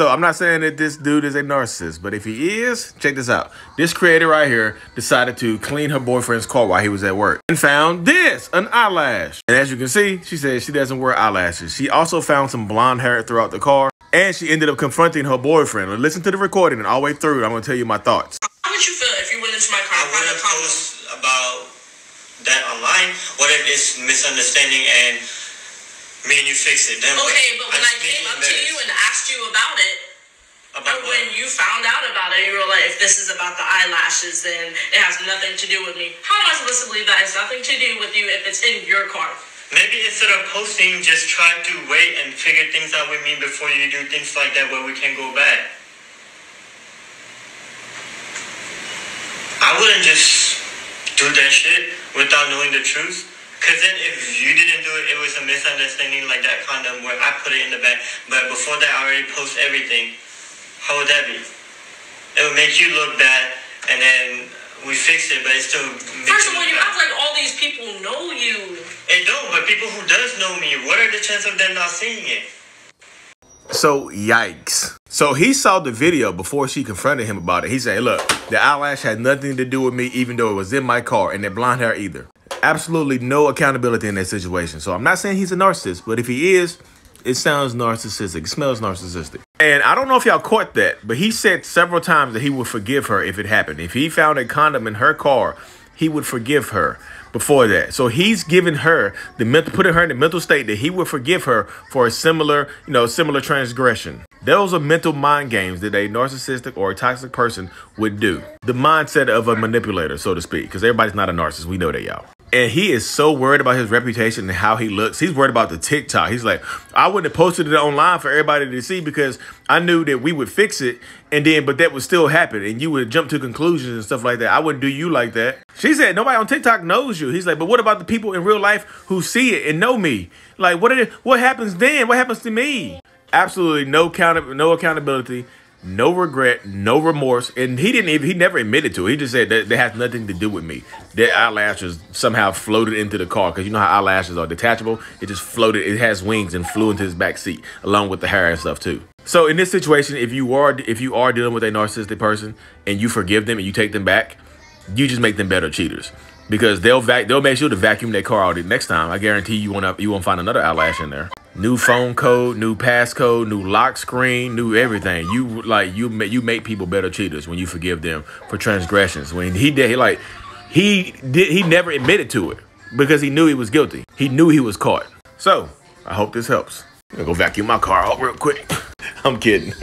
So I'm not saying that this dude is a narcissist, but if he is, check this out. This creator right here decided to clean her boyfriend's car while he was at work and found this, an eyelash. And as you can see, she says she doesn't wear eyelashes. She also found some blonde hair throughout the car and she ended up confronting her boyfriend. Listen to the recording and all the way through, I'm gonna tell you my thoughts. How would you feel if you went into my car I and found a wouldn't post about that online. What if it's misunderstanding and me and you fix it? Then? Okay, but when I just make came you up to you and embarrassed. asked you about it, about or what? when you found out about it, you were like, if this is about the eyelashes, then it has nothing to do with me. How am I supposed to believe that has nothing to do with you if it's in your car? Maybe instead of posting, just try to wait and figure things out with me before you do things like that where we can go back. I wouldn't just do that shit without knowing the truth. Cause then if you didn't do it, it was a misunderstanding like that condom where I put it in the bag. But before that, I already post everything. How would that be? It would make you look bad, and then we fix it, but it still makes First of all, you bad. act like all these people know you. It don't, but people who does know me, what are the chances of them not seeing it? So yikes. So he saw the video before she confronted him about it. He said, look, the eyelash had nothing to do with me, even though it was in my car, and the blonde hair either. Absolutely no accountability in that situation. So I'm not saying he's a narcissist, but if he is, it sounds narcissistic. It smells narcissistic. And I don't know if y'all caught that, but he said several times that he would forgive her if it happened. If he found a condom in her car, he would forgive her before that. So he's giving her the mental, putting her in the mental state that he would forgive her for a similar, you know, similar transgression. Those are mental mind games that a narcissistic or a toxic person would do. The mindset of a manipulator, so to speak, because everybody's not a narcissist. We know that, y'all. And he is so worried about his reputation and how he looks. He's worried about the TikTok. He's like, I wouldn't have posted it online for everybody to see because I knew that we would fix it. And then, but that would still happen. And you would jump to conclusions and stuff like that. I wouldn't do you like that. She said, nobody on TikTok knows you. He's like, but what about the people in real life who see it and know me? Like, what, are what happens then? What happens to me? Absolutely no count, no accountability no regret, no remorse, and he didn't even he never admitted to it. He just said that has nothing to do with me. That eyelashes somehow floated into the car because you know how eyelashes are detachable. It just floated. It has wings and flew into his back seat along with the hair and stuff too. So in this situation, if you are if you are dealing with a narcissistic person and you forgive them and you take them back, you just make them better cheaters because they'll vac they'll make sure to vacuum their car out next time. I guarantee you won't you won't find another eyelash in there. New phone code, new passcode, new lock screen, new everything. You like you make you make people better cheaters when you forgive them for transgressions. When he did, he like he did he never admitted to it because he knew he was guilty. He knew he was caught. So I hope this helps. I'm gonna go vacuum my car out real quick. I'm kidding.